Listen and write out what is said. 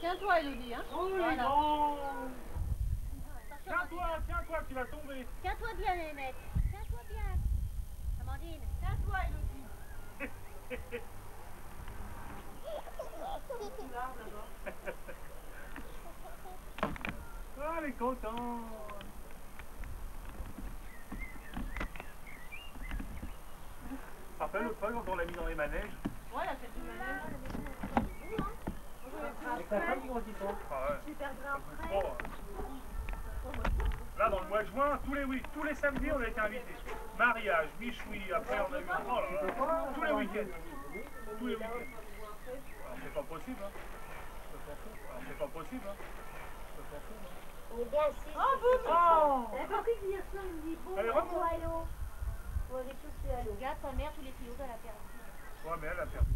Tiens-toi, Elodie. Hein. Oh, Voilà. grands Tiens-toi, tiens-toi, tu vas tomber. Tiens-toi bien, les mecs. Tiens-toi bien. Amandine. Tiens-toi, Elodie. Ah, elle est contente. Ça rappelle l'autre fois quand on l'a mis dans les manèges Ouais, la fête du manège. Avec ta femme, comment dit ah, ouais. Tu trop, hein. Là, dans le mois de juin, tous les, week- tous les samedis, on a été invités. Mariage, michoui, après on a eu... Oh là là, tous les week-ends. Tous les week-ends. C'est pas possible, hein. C'est pas possible, hein. C'est pas hein. Oh, Oh Elle a compris que hier soir, il me dit bon, Allez, bon, remonte. allô. Bon, avec tout, c'est allô. Regarde ta mère, tous les kilos qu'elle a perdu. Ouais, mais elle a perdu